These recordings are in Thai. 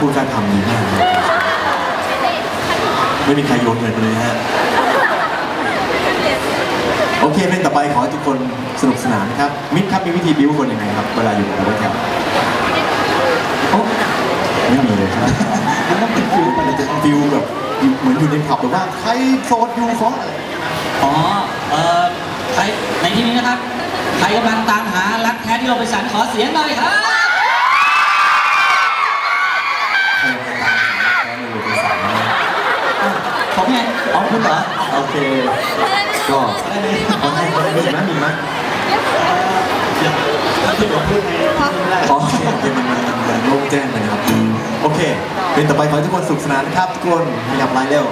พูดกล้าทำดีมากไม่มีใครโยนเงินเลยฮะ โอเคเพลงต่อไปขอให้ทุกคนสนุกสนานนะครับ มิตรครับมีวิธีบิ้วคนยังไงครับ เวลาอยู่กับรถครับโอ้ไม่มีเลยครับมันต้องเป็นฟิลมันจะฟิลแบบเหมือนอยู่ในผับแบบว่าใครโสดอยู่ขออะไรอ๋อ เอ่อใครในที่นี้นะครับ ใครกำลังตามหารักแท้ที่โรบินสันขอเสียงหน่อยครับ ใครจะตามหาแฟนอยู่ในสายนะ ผมไง อ๋อคุณเหรอโอเค ก็เอาให้คนมีไหมมีไหมถ้าคุณบอกพูดในไม่ได้อ๋อเคโอเคมันมันมันมันโล่งแจ้งไปนะครับ โอเค เป็นต่อไปขอให้ทุกคนสนุขสนานนะครับทุกคนขยับไลน์เร็ว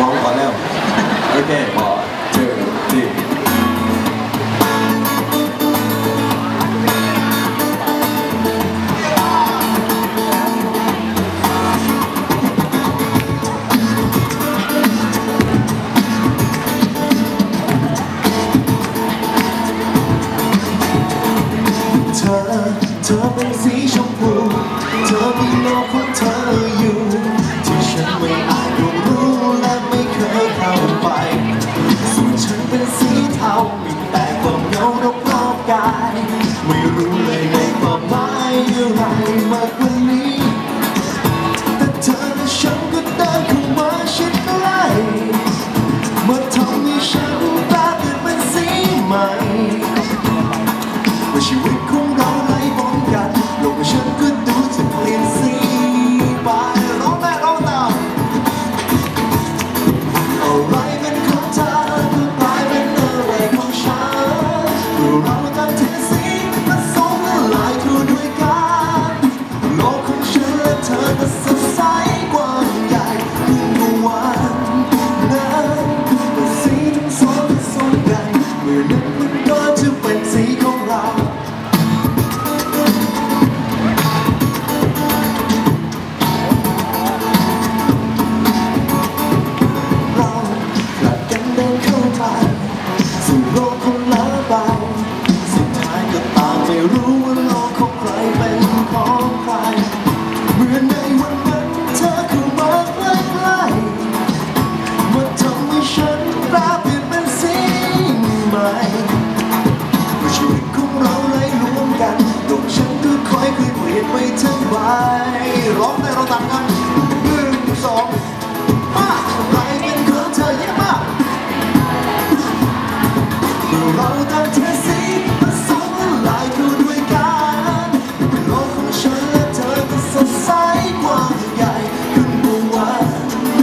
วางก่อนเร็ว โอเค เป็นสีชมพูเธอมีโลกของเธออยู่ ที่ฉันไม่อาจรู้รู้และไม่เคยเข้าไป ส่วนฉันเป็นสีเทามีแต่ความเงารอบๆกาย ไม่รู้เลยในความหมายอะไรมากกว่า ร้องได้เราตามกันหนึ่งสองมาอะไรเป็นของเธอเยอะมากเมื่อเราตั้งเทสีผสมละลายเข้าด้วยกันโลกของฉันและเธอก็สดใสกว้างใหญ่ขึ้นกว่าวั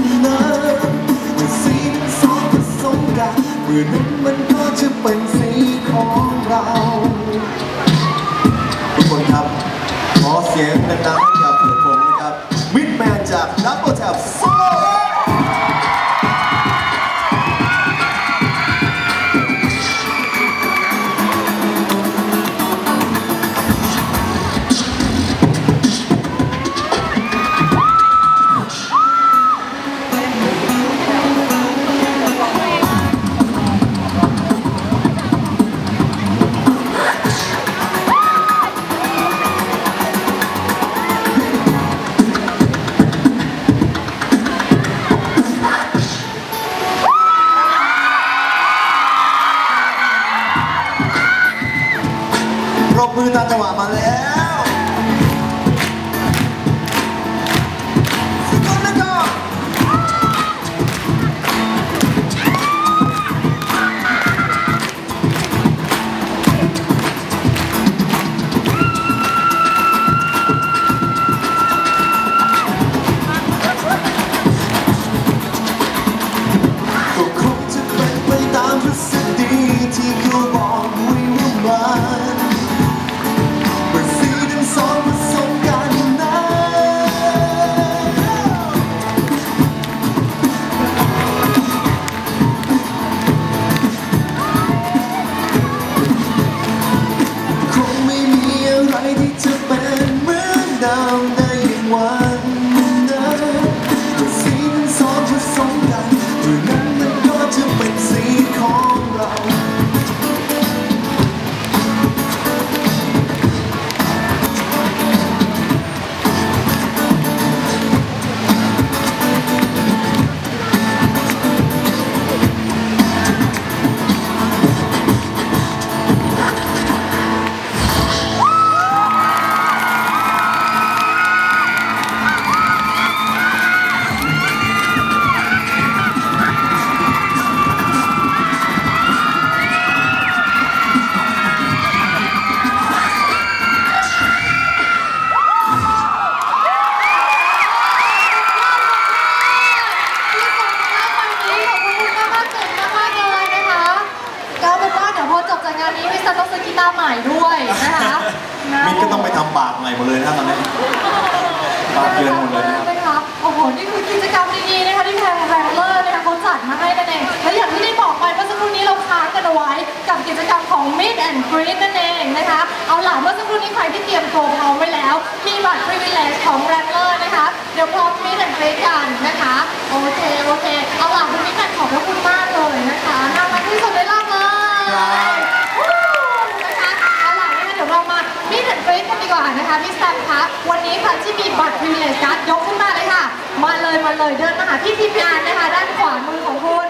นนั้นเมื่อสีทั้งสองผสมกันเมื่อนั้นมันก็จะเป็นสีของ ขอเสี プルタとはまね 다 ใหม่ด้วยนะคะนะมินก็ต้องไปทำปากใหม่หมดเลยนะครับตอนนี้ปากเกินหมดเลยนะครับนะคะโอ้โห นี่คือกิจกรรมดีๆนะคะที่ทางแรงเลอร์นะคะเขาจัดมาให้นั่นเอง และอย่างที่ได้บอกไปเมื่อสักครู่นี้เราค้างกันเอาไว้กับกิจกรรมของ Meet and Greet นั่นเองนะคะ เอาล่ะเมื่อสักครู่นี้ใครที่เตรียมตัวพร้อมไว้แล้ว มีบัตร privilege ของแรงเลอร์นะคะ เดี๋ยวพร้อม Meet and Greet กันนะคะ โอเค โอเค เอาล่ะวันนี้กันขอบพระคุณมากเลยนะคะน่ารักที่สุดในโลกเลย วู้นะคะเอาล่ะงั้นเดี๋ยวเรามา มีดแอนด์เฟสกันดีกว่านะคะพี่แซมคะวันนี้ค่ะที่มีบัตรพรีเลสการ์ดยกขึ้นมาเลยค่ะ มาเลยมาเลยเดินมาหาพี่ทีมงานนะคะ ด้านขวามือของคุณ